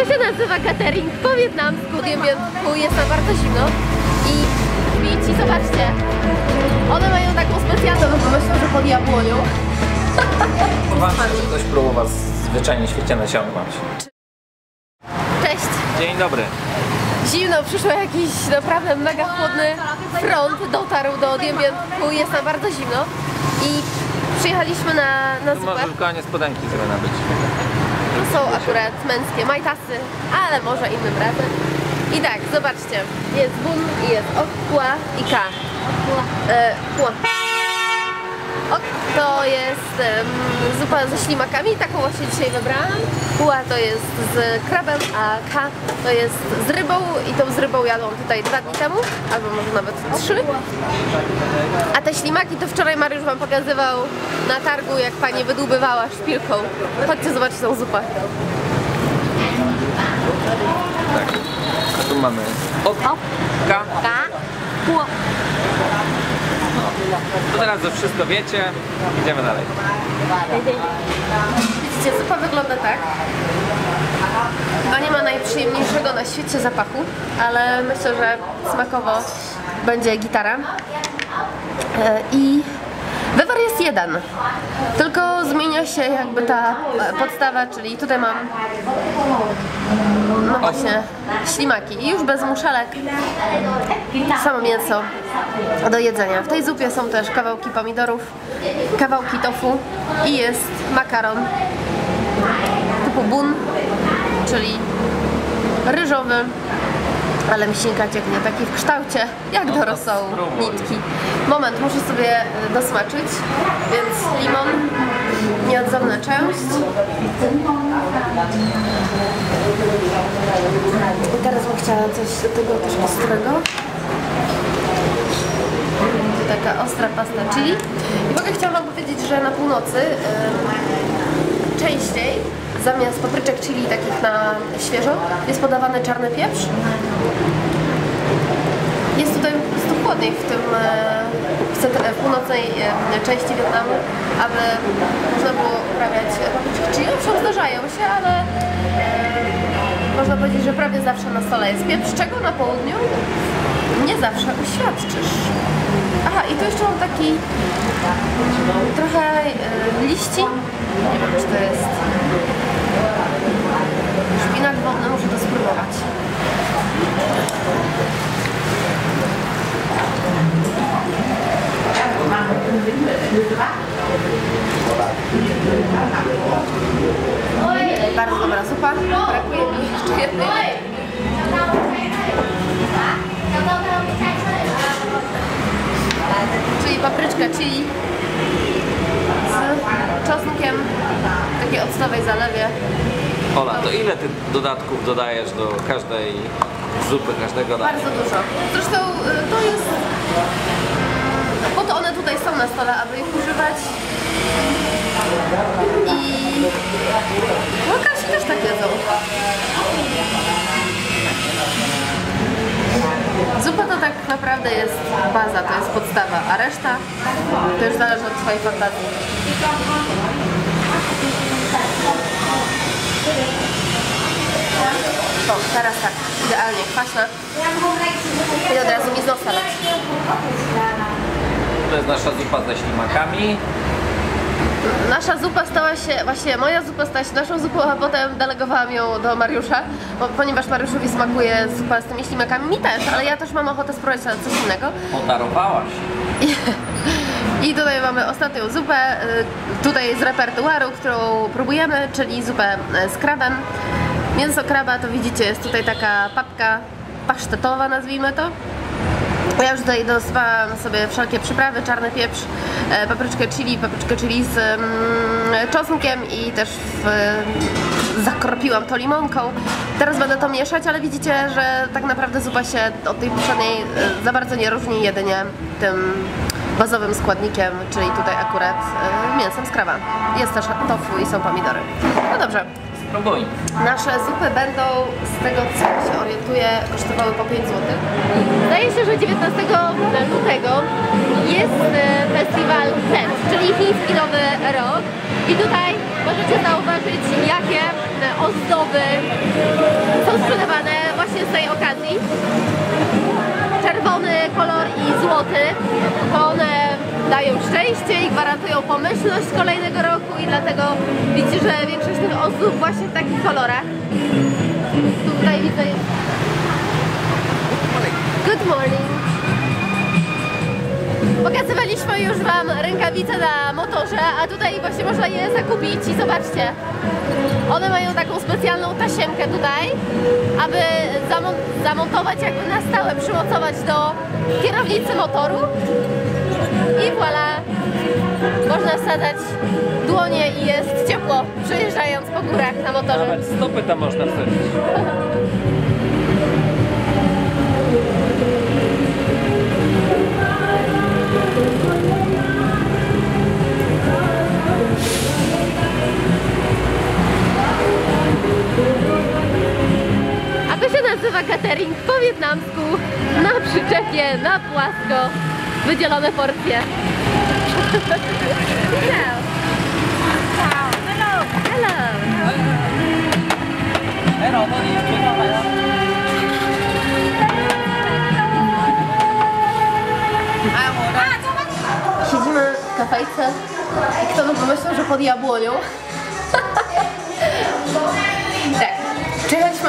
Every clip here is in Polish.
To się nazywa catering po wietnamsku, Phu, jest tam bardzo zimno i śmieci, zobaczcie, one mają taką specjalną, bo myślą, że pod jabłonią. Uważam, że ktoś próbował was zwyczajnie świecie nasiągnąć. Cześć! Dzień dobry. Zimno, przyszło jakiś naprawdę mega chłodny front, dotarł do Dien Bien Phu, jest tam bardzo zimno i przyjechaliśmy na, na Tu zupę. może tylko niespodzianki sobie nabyć. Tu są akurat męskie majtasy, ale może innym razem. I tak, zobaczcie, jest bun i jest okła i ka. E, kła. To jest em, zupa ze ślimakami, taką właśnie dzisiaj wybrałam. Kła to jest z krabem, a ka to jest z rybą i tą z rybą jadłam tutaj dwa dni temu, albo może nawet trzy. A te ślimaki to wczoraj Mariusz Wam pokazywał na targu, jak Pani wydłubywała szpilką. Chodźcie zobaczyć tą zupę. Tak. A tu mamy oka. Ka, kło. To teraz wszystko wiecie. Idziemy dalej. Widzicie, zupa wygląda tak. Chyba nie ma najprzyjemniejszego na świecie zapachu, ale myślę, że smakowo będzie gitara. E, I wywar jest jeden, tylko zmienia się jakby ta e, podstawa, czyli tutaj mam no właśnie ślimaki. I już bez muszelek. Samo mięso do jedzenia. W tej zupie są też kawałki pomidorów, kawałki tofu i jest makaron typu bun, czyli ryżowy, ale misinka cieknie taki w kształcie jak do rosołu nitki. Moment, muszę sobie y, dosmaczyć, więc limon, nieodzowna część. I teraz bym chciała coś do tego też ostrego. Taka ostra pasta chili. I w ogóle chciałam wam powiedzieć, że na północy ym, częściej zamiast papryczek chili takich na świeżo jest podawany czarny pieprz. Jest tutaj prostu chłodniej w tym e, w północnej e, części Wietnamu, aby można było uprawiać papryczki chili. Owszem, zdarzają się, ale e, można powiedzieć, że prawie zawsze na stole jest pieprz, czego na południu nie zawsze uświadczysz. Aha, i tu jeszcze mam taki trochę e, liści. Nie wiem, czy to jest szpinak wodny, muszę to spróbować. Bardzo dobra zupa. Brakuje mi jeszcze jednej. Czyli papryczka chili z czosnkiem w takiej octowej zalewie. Ola, to ile ty dodatków dodajesz do każdej zupy, każdego dania? Bardzo dużo. Zresztą y, to jest... Po to one tutaj są na stole, aby ich używać. I... Łakarsi też tak jedzą. Zupa tak naprawdę jest baza, to jest podstawa, a reszta to już zależy od Twojej fantazji. O, teraz tak, idealnie kwaśna. I od razu mi z nosa leci. To jest nasza zupa ze ślimakami. Nasza zupa stała się, właściwie moja zupa stała się naszą zupą, a potem delegowałam ją do Mariusza, bo, ponieważ Mariuszowi smakuje zupa z tymi ślimakami, mi też, ale ja też mam ochotę spróbować coś innego. Podarowałaś. I, I tutaj mamy ostatnią zupę, y, tutaj z repertuaru, którą próbujemy, czyli zupę y, z krabem. Mięso kraba to widzicie, jest tutaj taka papka pasztetowa, nazwijmy to. Ja już tutaj dosypałam sobie wszelkie przyprawy, czarny pieprz, e, papryczkę chili, papryczkę chili z mm, czosnkiem i też w, zakropiłam to limonką. Teraz będę to mieszać, ale widzicie, że tak naprawdę zupa się od tej poprzedniej e, za bardzo nie różni, jedynie tym bazowym składnikiem, czyli tutaj akurat e, mięsem z krawa. Jest też tofu i są pomidory. No dobrze, Spróbuj. Nasze zupy będą, z tego co się orientuję, kosztowały po 5 zł. Zdaje się, że 19 lutego jest e, festiwal TED, czyli Chiński Nowy Rok. I tutaj możecie zauważyć, jakie e, ozdoby są sprzedawane właśnie z tej okazji. Czerwony kolor i złoty, to one dają szczęście i gwarantują pomyślność kolejnego roku i dlatego widzicie, że większość tych ozdób właśnie w takich kolorach. Tutaj widzę Good morning. Pokazywaliśmy już Wam rękawice na motorze, a tutaj właśnie można je zakupić i zobaczcie. One mają taką specjalną tasiemkę tutaj, aby zamon- zamontować jakby na stałe, przymocować do kierownicy motoru. I voilà, można wsadzać dłonie i jest ciepło, przejeżdżając po górach na motorze. Nawet stopy tam można wsadzić. A to się nazywa catering po wietnamsku, na przyczepie, na płasko, wydzielone porcje. Hello. Hello. Hello. Siedzimy w kafejce i kto by pomyślał, że pod jabłonią.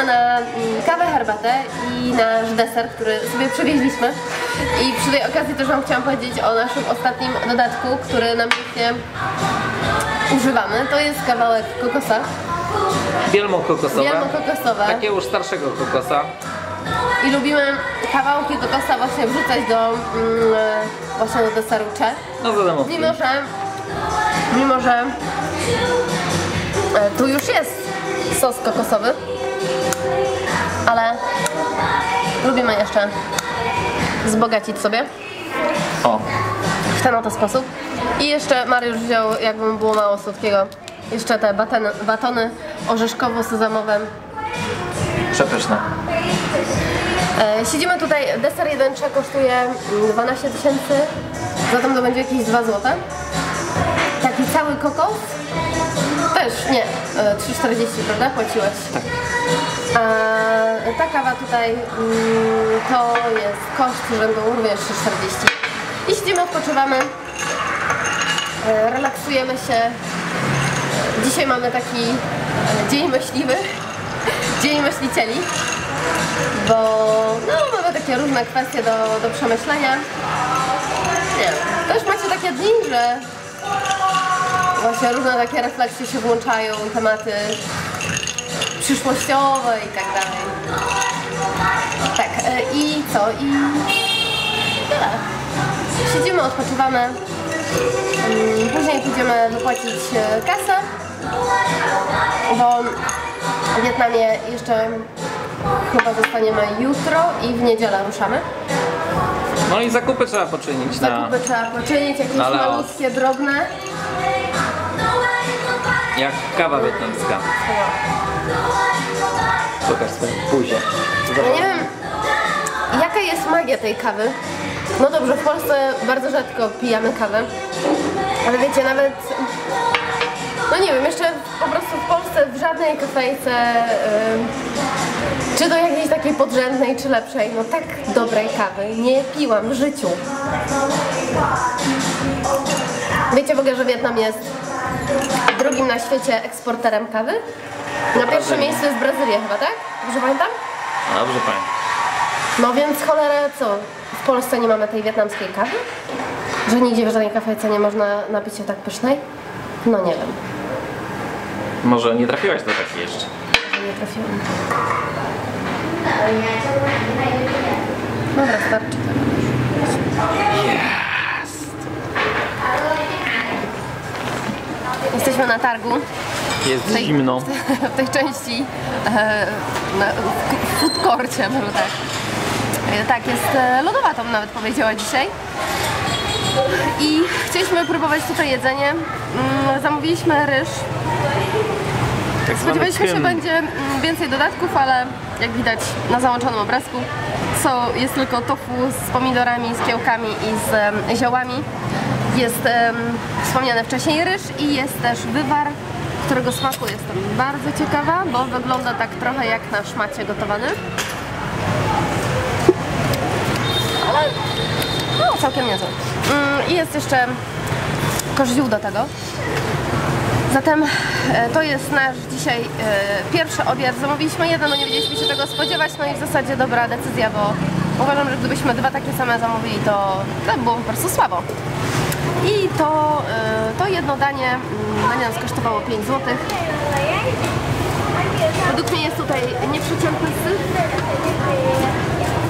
Przyjechaliśmy na mm, kawę, herbatę i nasz deser, który sobie przywieźliśmy. I przy tej okazji też Wam chciałam powiedzieć o naszym ostatnim dodatku, który namiętnie używamy. To jest kawałek kokosa, Bielmo kokosowe. bielmo kokosowe. Takiego już starszego kokosa. I lubimy kawałki kokosa właśnie wrzucać do mm, właśnie do deseru cze. No domówki. Mimo, że mimo, że e, tu już jest sos kokosowy, ale lubimy jeszcze wzbogacić sobie O, w ten oto sposób. I jeszcze Mariusz wziął, jakby mu było mało słodkiego, jeszcze te batony, batony orzeszkowo-sezamowe. przepyszne. E, siedzimy tutaj, deser jeden cze kosztuje mm, 12 tysięcy, zatem to będzie jakieś 2 zł. Taki cały kokos też, nie, e, 3,40 prawda, płaciłeś? Tak. A ta kawa tutaj mm, to jest koszt rzędu również 3,40. I siedzimy, odpoczywamy, e, relaksujemy się. Dzisiaj mamy taki e, dzień myśliwy, dzień myślicieli, bo no, mamy takie różne kwestie do, do przemyślenia. Nie też macie takie dni, że właśnie różne takie refleksje się włączają, tematy przyszłościowe i tak dalej. Tak, e, i co? I tyle. Siedzimy, odpoczywamy. Mm, Później pójdziemy wypłacić e, kasę, bo w Wietnamie jeszcze chyba zostaniemy jutro i w niedzielę ruszamy. No i zakupy trzeba poczynić na... Zakupy trzeba poczynić, jakieś Na malutkie, drobne. Jak kawa wietnamska. Pokaż swoje buzie. Ja nie wiem, jaka jest magia tej kawy. No dobrze, w Polsce bardzo rzadko pijamy kawę, ale wiecie, nawet, no nie wiem, jeszcze po prostu w Polsce w żadnej kafejce, ym, czy do jakiejś takiej podrzędnej, czy lepszej, no tak dobrej kawy nie piłam w życiu. Wiecie w ogóle, że Wietnam jest drugim na świecie eksporterem kawy? Na pierwszym Brazylia. miejscu jest Brazylia chyba, tak? Dobrze pamiętam? Dobrze pamiętam. No więc cholera co? W Polsce nie mamy tej wietnamskiej kawy? Że nigdzie w żadnej kafejce nie można napić się tak pysznej? No nie wiem, Może nie trafiłaś do takiej jeszcze. nie trafiłam. Dobra, starczy tego. Jesteśmy na targu. Jest tej, zimno. W tej części e, w może tak. E, Tak, jest e, lodowatą nawet powiedziała dzisiaj. I chcieliśmy próbować tutaj jedzenie. Mm, Zamówiliśmy ryż. Tak Spodziewaliśmy się, kym. będzie mm, więcej dodatków, ale jak widać na załączonym obrazku są, jest tylko tofu z pomidorami, z kiełkami i z ziołami. Jest em, wspomniany wcześniej ryż i jest też wywar, którego smaku jestem bardzo ciekawa, bo wygląda tak trochę jak na szmacie gotowany. Ale no, całkiem niezły. Mm, I jest jeszcze koździł do tego. Zatem e, to jest nasz dzisiaj e, pierwszy obiad. Zamówiliśmy jeden, no nie wiedzieliśmy się tego spodziewać, no i w zasadzie dobra decyzja, bo uważam, że gdybyśmy dwa takie same zamówili, to, to by po prostu słabo. I to, e, to jedno danie, mm, danie nas kosztowało 5 zł. Według mnie jest tutaj nieprzeciętny syf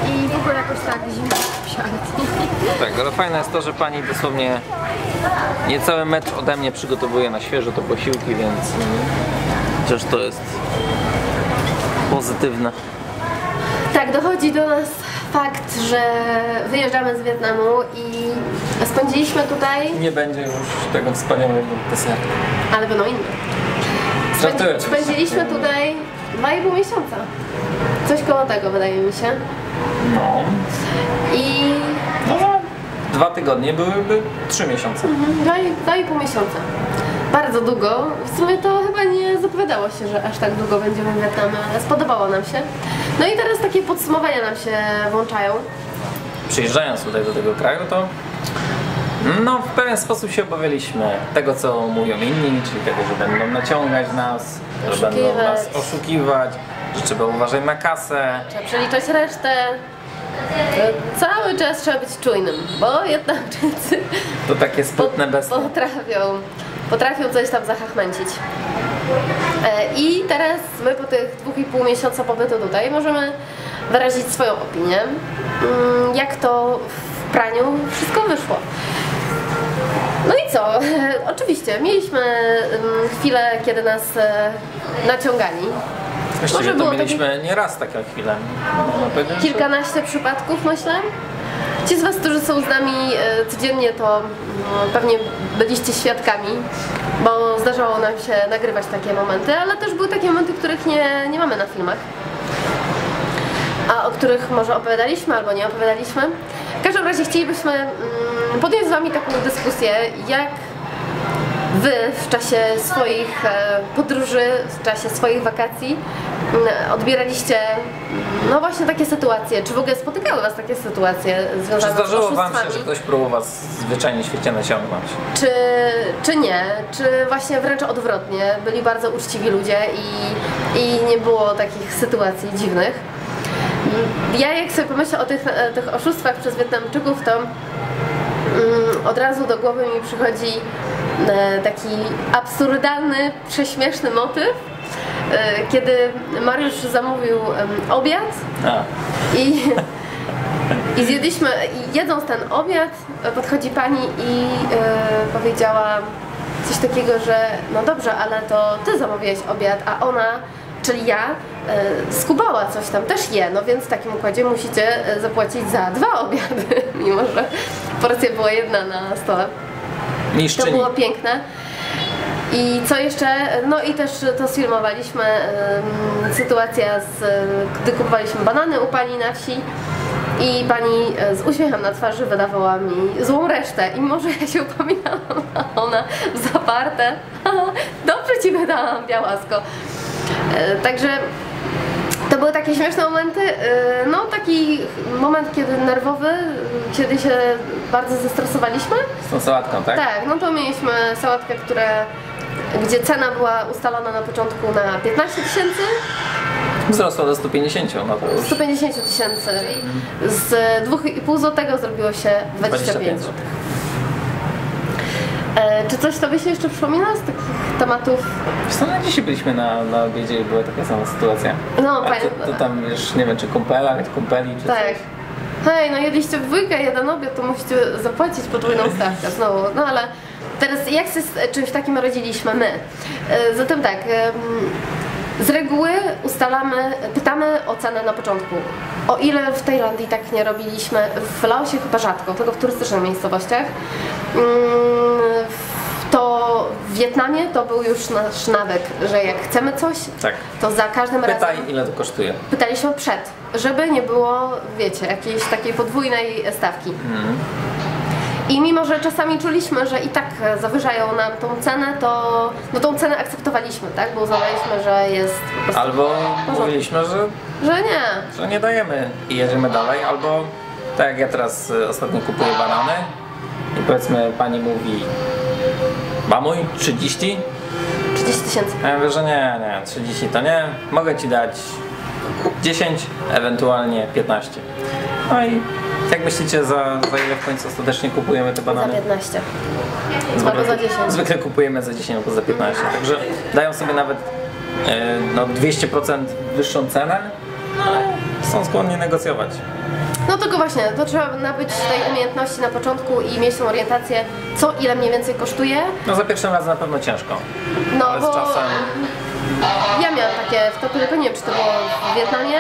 i w ogóle jakoś tak zimno w środku. Tak, ale fajne jest to, że pani dosłownie niecały metr ode mnie przygotowuje na świeżo te posiłki, więc chociaż to jest pozytywne. Tak, dochodzi do nas fakt, że wyjeżdżamy z Wietnamu i spędziliśmy tutaj, Nie będzie już tego wspaniałego deseru. ale będą inne. Żartuję. Spędziliśmy tutaj 2,5 miesiąca. Coś koło tego wydaje mi się. No. I no. Dwa tygodnie byłyby trzy miesiące. dwa i- dwa i pół miesiąca. Bardzo długo. W sumie to chyba nie zapowiadało się, że aż tak długo będziemy w Wietnamie, ale spodobało nam się. No i teraz takie podsumowania nam się włączają. Przyjeżdżając tutaj do tego kraju, to no, w pewien sposób się obawialiśmy tego, co mówią inni, czyli tego, że będą naciągać nas, że będą Oszukiwać. nas oszukiwać, że trzeba uważać na kasę. Trzeba przeliczać resztę. Cały czas trzeba być czujnym, bo Wietnamczycy To takie sprytne bestie. potrafią, potrafią coś tam zahachmęcić. E, I teraz my po tych dwóch i pół miesiąca pobytu tutaj możemy wyrazić swoją opinię, mm, jak to w praniu wszystko wyszło. No i co? Oczywiście, mieliśmy mm, chwilę, kiedy nas e, naciągali. Właściwie Może to mieliśmy nie raz taką chwilę. Kilkanaście przypadków, myślę. Ci z Was, którzy są z nami e, codziennie, to mm, pewnie byliście świadkami, bo zdarzało nam się nagrywać takie momenty, ale też były takie momenty, których nie, nie mamy na filmach. A o których może opowiadaliśmy albo nie opowiadaliśmy. W każdym razie chcielibyśmy mm, podjąć z Wami taką dyskusję, jak Wy w czasie swoich e, podróży, w czasie swoich wakacji odbieraliście mm, no właśnie takie sytuacje, czy w ogóle spotykały Was takie sytuacje Czy związane z zdarzyło Wam się, że ktoś próbował Was zwyczajnie świecie naciągnąć? czy, czy nie, czy właśnie wręcz odwrotnie, byli bardzo uczciwi ludzie i, i nie było takich sytuacji dziwnych. Ja jak sobie pomyślę o tych, e, tych oszustwach przez Wietnamczyków, to mm, od razu do głowy mi przychodzi e, taki absurdalny, prześmieszny motyw, kiedy Mariusz zamówił obiad A, i, i zjedliśmy, jedząc ten obiad, podchodzi pani i e, powiedziała coś takiego, że no dobrze, ale to ty zamówiłeś obiad, a ona, czyli ja, e, skubała coś tam, też je, no więc w takim układzie musicie zapłacić za dwa obiady, mimo że porcja była jedna na stole. To było piękne. I co jeszcze? No i też to sfilmowaliśmy. sytuacja, z, gdy kupowaliśmy banany u pani na wsi. I pani e, z uśmiechem na twarzy wydawała mi złą resztę. I może ja się upominałam, a ona w zaparte. Dobrze ci wydałam, białasko. E, Także to były takie śmieszne momenty. e, No taki moment, kiedy nerwowy, kiedy się bardzo zestresowaliśmy. Z tą sałatką, tak? Tak, no to mieliśmy sałatkę, która, gdzie cena była ustalona na początku na 15 tysięcy, Wzrosło do 150, no to już 150 tysięcy. Z 2,5 zł zrobiło się 25 25 zł. E, czy coś Tobie się jeszcze przypomina z takich tematów? Co, na dzisiaj byliśmy na, na obiedzie i była taka sama sytuacja. No, panie- to, to tam już nie wiem, czy kumpela, czy kumpeli, czy Tak. coś. Hej, no jedliście w dwójkę jeden obiad, to musicie zapłacić podwójną stawkę znowu. No ale teraz jak się z czymś takim radziliśmy my? E, Zatem tak, z reguły ustalamy, pytamy o cenę na początku. O ile w Tajlandii tak nie robiliśmy, w Laosie chyba rzadko, tylko w turystycznych miejscowościach. Mm, To w Wietnamie to był już nasz nawyk, że jak chcemy coś, Tak. to za każdym razem Pytaj, ile to kosztuje. pytaliśmy przed, żeby nie było, wiecie, jakiejś takiej podwójnej stawki. I mimo, że czasami czuliśmy, że i tak e, zawyżają nam tą cenę, to no tą cenę akceptowaliśmy, tak? Bo uznawaliśmy, że jest po prostu... Albo mówiliśmy, że, Że nie. że nie dajemy i jedziemy dalej, albo tak jak ja teraz y, ostatnio kupuję banany i powiedzmy pani mówi Mamuj, 30? 30 tysięcy. Ja mówię, że nie, nie, 30 to nie, mogę ci dać 10, ewentualnie 15. No i jak myślicie, za, za ile w końcu ostatecznie kupujemy te Za banany? 15. Zwykle, Albo za 10. zwykle kupujemy za 10 albo za 15, także dają sobie nawet e, no, 200% wyższą cenę, no, ale są skłonni negocjować. No tylko właśnie, to trzeba nabyć tej umiejętności na początku i mieć tą orientację, co ile mniej więcej kosztuje. No za pierwszym razem na pewno ciężko, No ale z bo czasem ja miałam takie wtopy, tylko nie wiem czy to było w Wietnamie.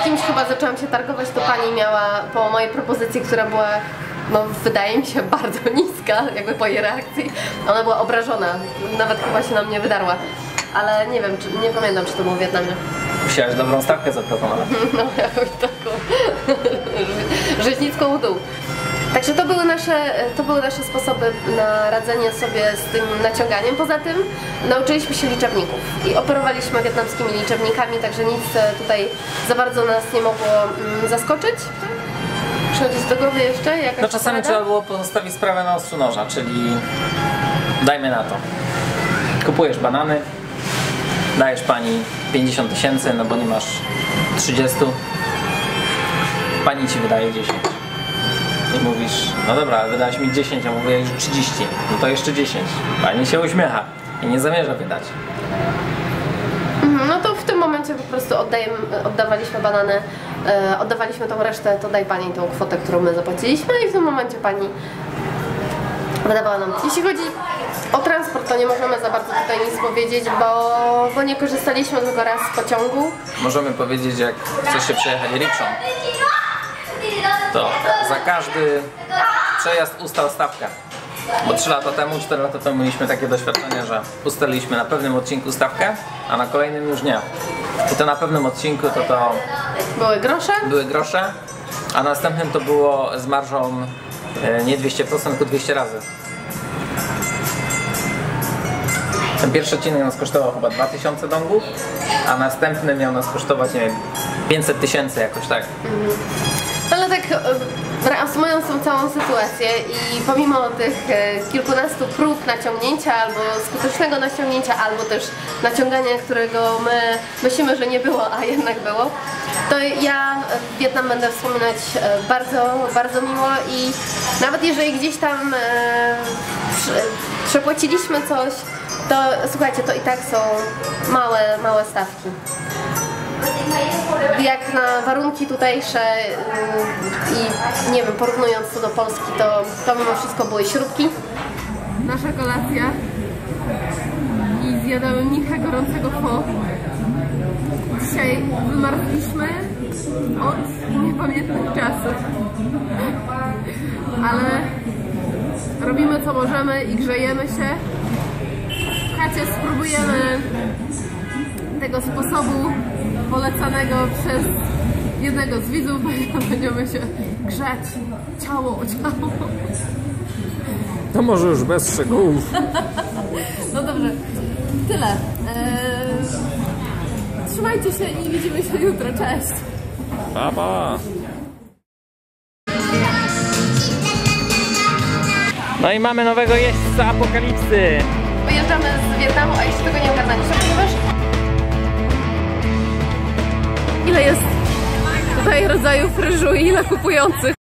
Z kimś chyba zaczęłam się targować, to pani miała po mojej propozycji, która była no wydaje mi się bardzo niska, jakby po jej reakcji. Ona była obrażona, nawet chyba się na mnie wydarła. Ale nie wiem, czy, nie pamiętam czy to było w Wietnamie. musiałeś dobrą stawkę zaproponować. No jakąś taką rzeźnicką w dół. Także to były, nasze, to były nasze sposoby na radzenie sobie z tym naciąganiem. Poza tym nauczyliśmy się liczebników i operowaliśmy wietnamskimi liczebnikami, także nic e, tutaj za bardzo nas nie mogło mm, zaskoczyć. Przychodzi do głowy jeszcze jakaś No czasami porada? trzeba było pozostawić sprawę na ostrzu noża, czyli dajmy na to. Kupujesz banany, dajesz pani 50 tysięcy, no bo nie masz 30. Pani ci wydaje 10. I mówisz, no dobra, ale wydałeś mi 10, a mówię już 30. No to jeszcze 10. Pani się uśmiecha i nie zamierza wydać. Mhm, No to w tym momencie po prostu oddajemy, oddawaliśmy banany, e, oddawaliśmy tą resztę, to daj pani tą kwotę, którą my zapłaciliśmy i w tym momencie pani wydawała nam. Jeśli chodzi o transport, to nie możemy za bardzo tutaj nic powiedzieć, bo, bo nie korzystaliśmy tylko raz z pociągu. Możemy powiedzieć, jak chcesz się przejechać rikszą, to za każdy przejazd ustal stawkę. Bo 3 lata temu, 4 lata temu mieliśmy takie doświadczenie, że ustaliliśmy na pewnym odcinku stawkę, a na kolejnym już nie. I to na pewnym odcinku to to Były grosze. były grosze, a następnym to było z marżą e, nie 200%, tylko 200 razy. Ten pierwszy odcinek nas kosztował chyba 2000 dongów, a następny miał nas kosztować, nie wiem, 500 tysięcy jakoś tak. E, reasumując tą całą sytuację i pomimo tych e, kilkunastu prób naciągnięcia albo skutecznego naciągnięcia, albo też naciągania, którego my myślimy, że nie było, a jednak było, to ja e, Wietnam będę wspominać e, bardzo, bardzo miło i nawet jeżeli gdzieś tam e, prze- przepłaciliśmy coś, to słuchajcie, to i tak są małe, małe stawki jak na warunki tutejsze yy, i nie wiem, porównując to do Polski, to, to mimo wszystko były śrubki. Nasza kolacja i zjadamy mnicha gorącego fo. Dzisiaj wymarliśmy od niepamiętnych czasów. Ale robimy co możemy i grzejemy się. Słuchajcie, spróbujemy tego sposobu polecanego przez jednego z widzów, będziemy się grzać ciało o ciało. To może już bez szczegółów. No dobrze, tyle. Eee, trzymajcie się i widzimy się jutro. Cześć! Pa, pa. No i mamy nowego jeźdźca apokalipsy. Wyjeżdżamy z Wietnamu, a jeszcze tego nie ogarnęliśmy, ponieważ ile jest tutaj rodzajów ryżu i ile kupujących.